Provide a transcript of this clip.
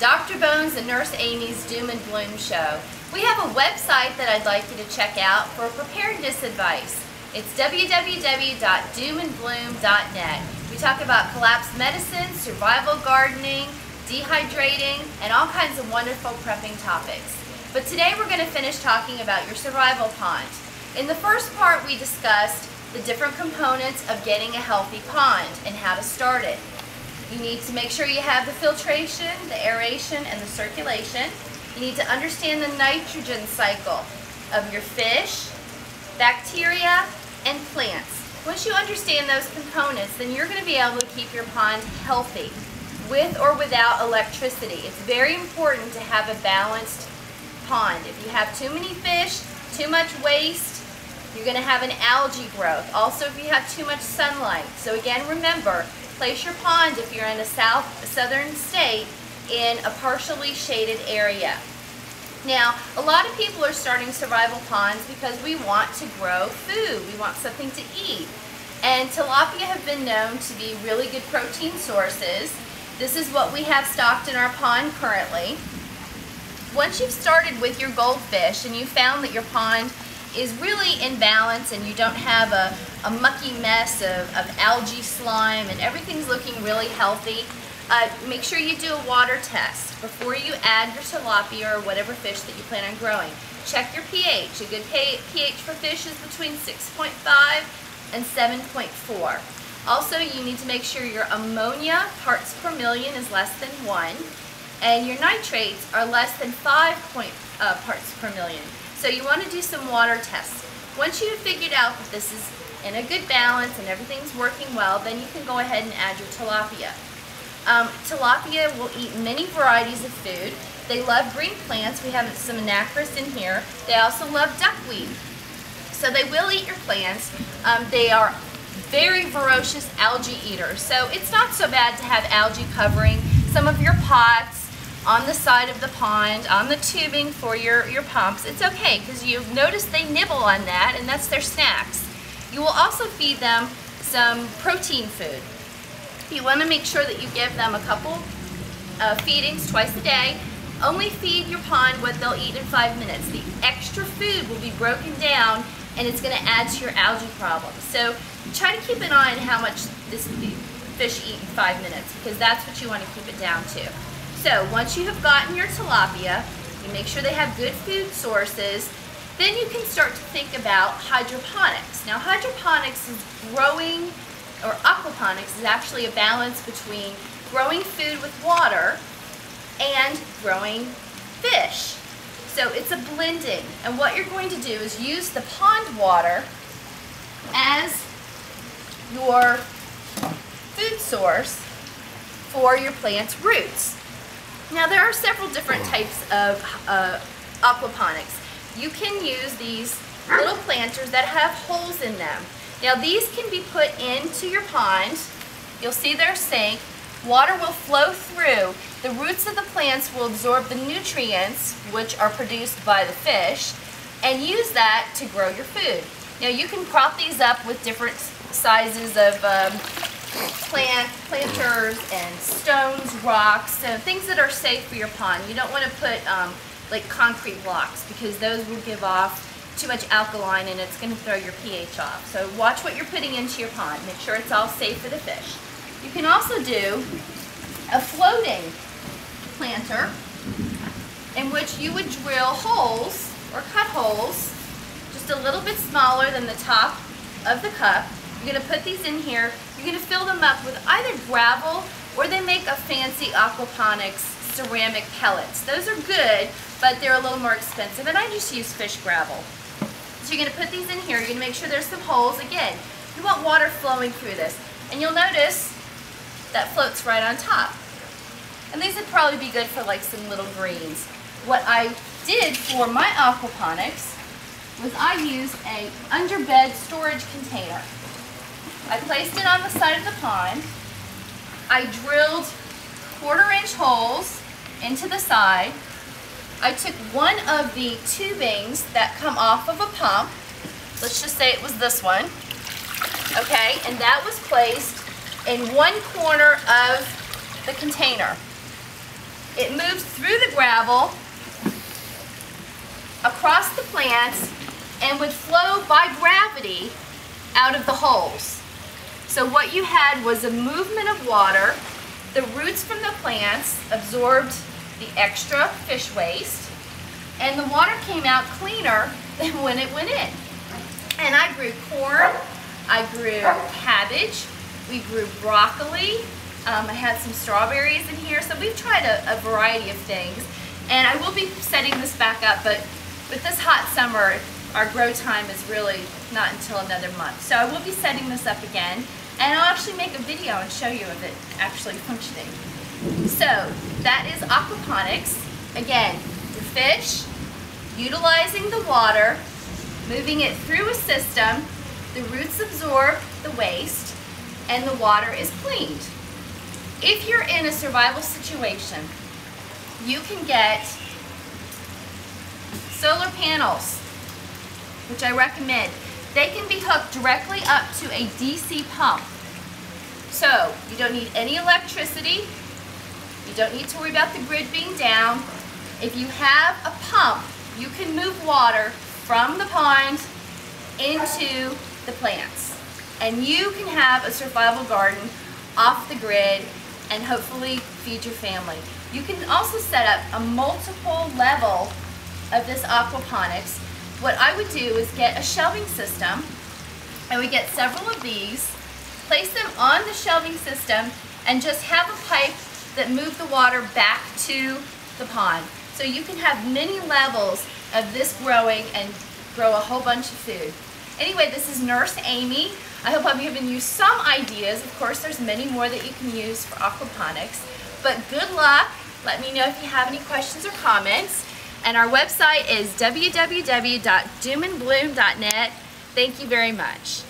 Dr. Bones and Nurse Amy's Doom and Bloom show. We have a website that I'd like you to check out for preparedness advice. It's www.doomandbloom.net. We talk about collapsed medicine, survival gardening, dehydrating, and all kinds of wonderful prepping topics. But today we're going to finish talking about your survival pond. In the first part we discussed the different components of getting a healthy pond and how to start it. You need to make sure you have the filtration, the aeration, and the circulation. You need to understand the nitrogen cycle of your fish, bacteria, and plants. Once you understand those components, then you're going to be able to keep your pond healthy with or without electricity. It's very important to have a balanced pond. If you have too many fish, too much waste, you're going to have an algae growth. Also, if you have too much sunlight. So again, remember, place your pond if you're in a south southern state in a partially shaded area. Now, a lot of people are starting survival ponds because we want to grow food. We want something to eat. And tilapia have been known to be really good protein sources. This is what we have stocked in our pond currently. Once you've started with your goldfish and you found that your pond is really in balance and you don't have a, a mucky mess of, of algae slime and everything's looking really healthy, uh, make sure you do a water test before you add your tilapia or whatever fish that you plan on growing. Check your pH. A good pH for fish is between 6.5 and 7.4. Also, you need to make sure your ammonia parts per million is less than 1 and your nitrates are less than 5 point, uh, parts per million. So you want to do some water tests. Once you've figured out that this is in a good balance and everything's working well, then you can go ahead and add your tilapia. Um, tilapia will eat many varieties of food. They love green plants. We have some anacharis in here. They also love duckweed. So they will eat your plants. Um, they are very voracious algae eaters. So it's not so bad to have algae covering some of your pots, on the side of the pond, on the tubing for your, your pumps. It's okay because you've noticed they nibble on that and that's their snacks. You will also feed them some protein food. You want to make sure that you give them a couple uh, feedings twice a day. Only feed your pond what they'll eat in five minutes. The extra food will be broken down and it's going to add to your algae problem. So try to keep an eye on how much this fish eat in five minutes because that's what you want to keep it down to. So once you have gotten your tilapia, you make sure they have good food sources, then you can start to think about hydroponics. Now hydroponics is growing or aquaponics is actually a balance between growing food with water and growing fish. So it's a blending. And what you're going to do is use the pond water as your food source for your plant's roots. Now there are several different types of uh, aquaponics. You can use these little planters that have holes in them. Now these can be put into your pond. You'll see their sink. Water will flow through. The roots of the plants will absorb the nutrients, which are produced by the fish, and use that to grow your food. Now you can prop these up with different sizes of um, plant, planters and stones, rocks, so things that are safe for your pond. You don't want to put um, like concrete blocks because those will give off too much alkaline and it's going to throw your pH off. So watch what you're putting into your pond. Make sure it's all safe for the fish. You can also do a floating planter in which you would drill holes or cut holes just a little bit smaller than the top of the cup. You're going to put these in here. You're going to fill them up with either gravel or they make a fancy aquaponics ceramic pellets. Those are good, but they're a little more expensive, and I just use fish gravel. So you're going to put these in here. You're going to make sure there's some holes. Again, you want water flowing through this. And you'll notice that floats right on top. And these would probably be good for like some little greens. What I did for my aquaponics was I used a underbed storage container. I placed it on the side of the pond. I drilled quarter inch holes into the side I took one of the tubings that come off of a pump, let's just say it was this one, okay, and that was placed in one corner of the container. It moves through the gravel, across the plants, and would flow by gravity out of the holes. So what you had was a movement of water. The roots from the plants absorbed the extra fish waste, and the water came out cleaner than when it went in. And I grew corn, I grew cabbage, we grew broccoli, um, I had some strawberries in here, so we've tried a, a variety of things. And I will be setting this back up, but with this hot summer, our grow time is really not until another month. So I will be setting this up again, and I'll actually make a video and show you of it actually functioning. So that is aquaponics. Again, the fish, utilizing the water, moving it through a system, the roots absorb the waste, and the water is cleaned. If you're in a survival situation, you can get solar panels, which I recommend. They can be hooked directly up to a DC pump. So you don't need any electricity. You don't need to worry about the grid being down. If you have a pump, you can move water from the pond into the plants. And you can have a survival garden off the grid and hopefully feed your family. You can also set up a multiple level of this aquaponics. What I would do is get a shelving system and we get several of these, place them on the shelving system and just have a pipe that move the water back to the pond. So you can have many levels of this growing and grow a whole bunch of food. Anyway, this is Nurse Amy. I hope I've given you some ideas. Of course, there's many more that you can use for aquaponics. But good luck. Let me know if you have any questions or comments. And our website is www.doomandbloom.net. Thank you very much.